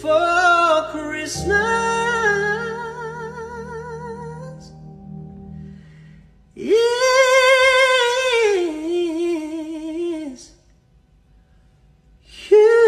for Christmas is you.